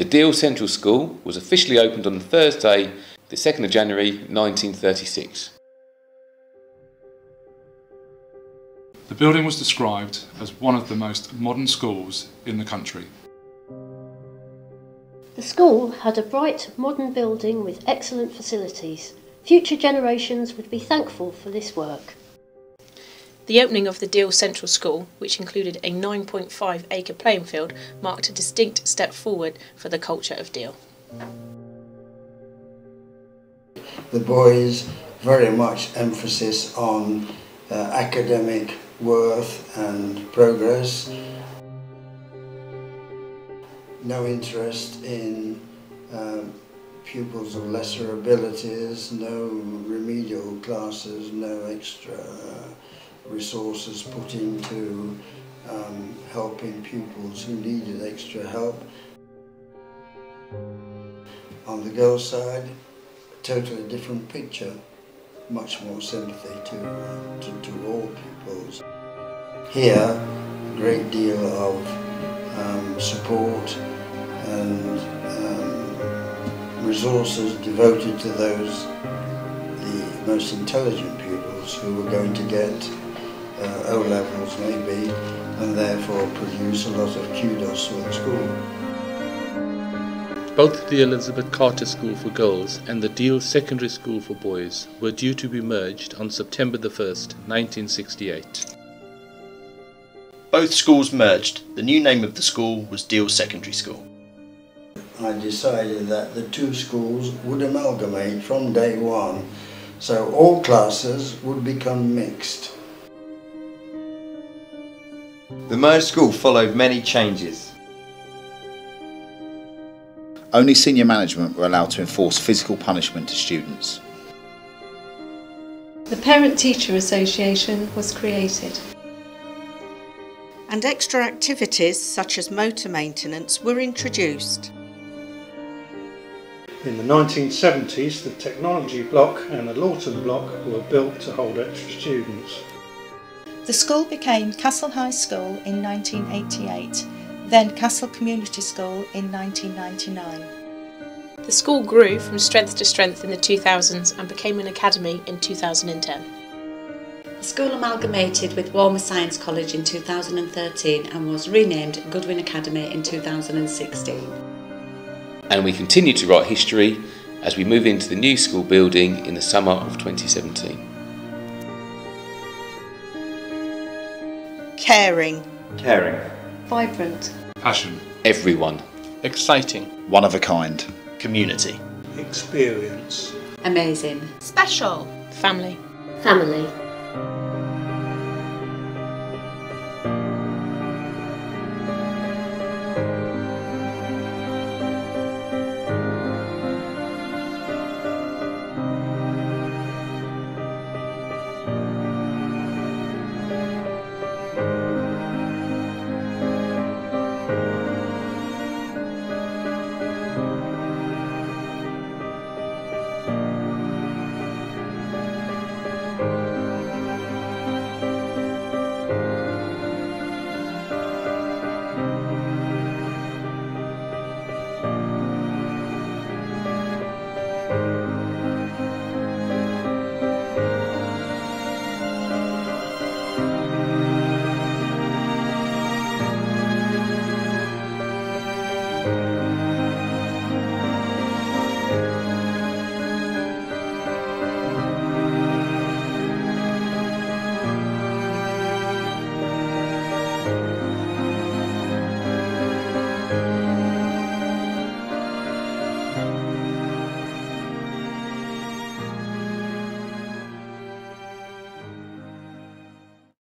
The Deal Central School was officially opened on Thursday, the 2nd of January 1936. The building was described as one of the most modern schools in the country. The school had a bright, modern building with excellent facilities. Future generations would be thankful for this work. The opening of the Deal Central School, which included a 9.5 acre playing field, marked a distinct step forward for the culture of Deal. The boys very much emphasis on uh, academic worth and progress. No interest in um, pupils of lesser abilities, no remedial classes, no extra resources put into um, helping pupils who needed extra help. On the girls' side, a totally different picture, much more sympathy to, uh, to, to, all pupils. Here, a great deal of um, support and um, resources devoted to those, the most intelligent pupils who were going to get uh, O levels maybe, and therefore produce a lot of kudos for the school. Both the Elizabeth Carter School for Girls and the Deal Secondary School for Boys were due to be merged on September the 1st, 1968. Both schools merged. The new name of the school was Deal Secondary School. I decided that the two schools would amalgamate from day one, so all classes would become mixed. The merged school followed many changes. Only senior management were allowed to enforce physical punishment to students. The Parent Teacher Association was created. And extra activities such as motor maintenance were introduced. In the 1970s, the technology block and the Lawton block were built to hold extra students. The school became Castle High School in 1988, then Castle Community School in 1999. The school grew from strength to strength in the 2000s and became an academy in 2010. The school amalgamated with Walmer Science College in 2013 and was renamed Goodwin Academy in 2016. And we continue to write history as we move into the new school building in the summer of 2017. Caring. Caring. Vibrant. Passion. Everyone. Exciting. One of a kind. Community. Experience. Amazing. Special. Family. Family.